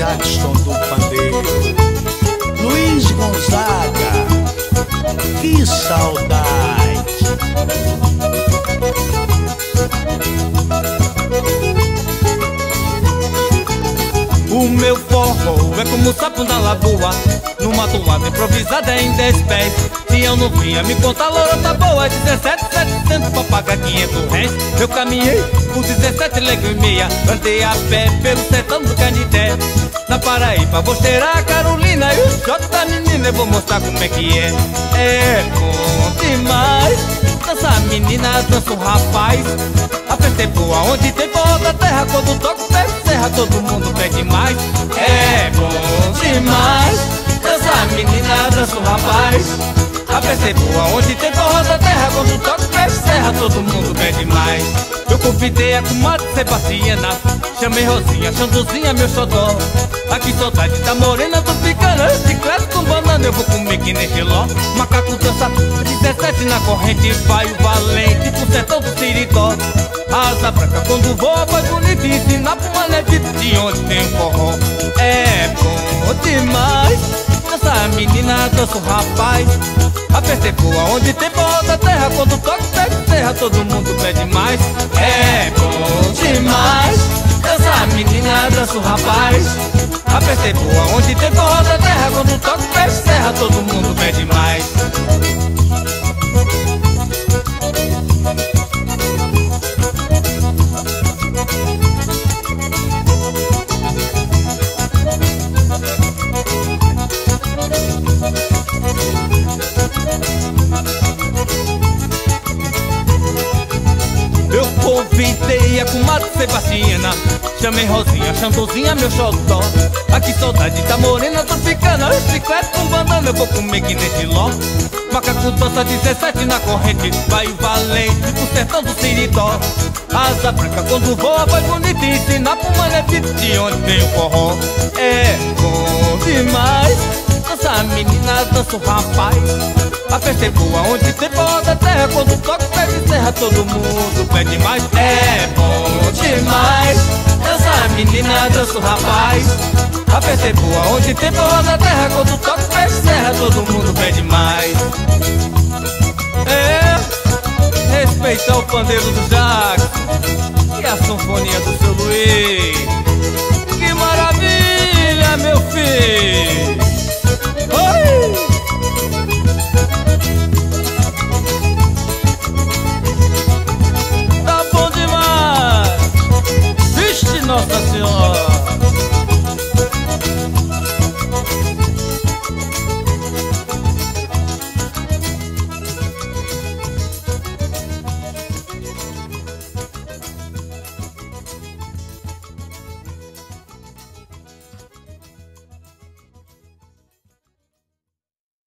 Jackson do Pandeiro. Luiz Gonzaga, que saudade. O meu forró é como o sapo da lagoa Numa toada improvisada em 10 pés. Se eu não vinha me contar, loura tá boa 17, 700 pra pagar 500 réis Eu caminhei por 17 leguas e meia Andei a pé pelo sertão do Canité Na Paraíba vou cheirar a Carolina E o shot da menina eu vou mostrar como é que é. É bom demais Dança menina, dança o rapaz. A festa é boa onde tem forró da terra Quando toca o pé serra todo mundo pede mais. É bom demais. Dança menina, dança o rapaz. A festa é boa onde tem forró da terra Quando toca o pé serra todo mundo pede mais convidei a comadre Sebastiana. Chamei Rosinha, Xanduzinha, meu xodó. Aqui saudade da morena do picana Chiclete com banana. Eu vou comer que nem giló Macaco dança 17 na corrente Vai o valente pro sertão do Siritó Asa branca quando voa vai bonito E ensinar pro malevito de onde tem forró. É bom demais. Dança menina, dança o rapaz. A é boa onde tem da terra. Quando toca pega terra todo mundo pede mais o rapaz. A festa é boa onde tem forró da terra Quando toca pega terra todo mundo pede mais convidei a comadre Sebastiana Chamei Rosinha, Xanduzinha, meu xodó. Aqui saudade da morena tô ficando Chiclete com banana eu vou comer que nem giló Macaco dança 17 na corrente. Vai o valente pro sertão do Siritó Asa branca quando voa vai bonito E ensinar pro malefito de onde vem o forró. É bom demais. Dança menina, dança o rapaz. A festa é boa onde tem terra Quando toca todo mundo pede mais É bom demais. Dança menina, dança o rapaz. A é boa onde tem forró da terra Quando toca pede terra todo mundo pede mais É, respeitar o pandeiro do Jackson E a sanfoninha do seu Luiz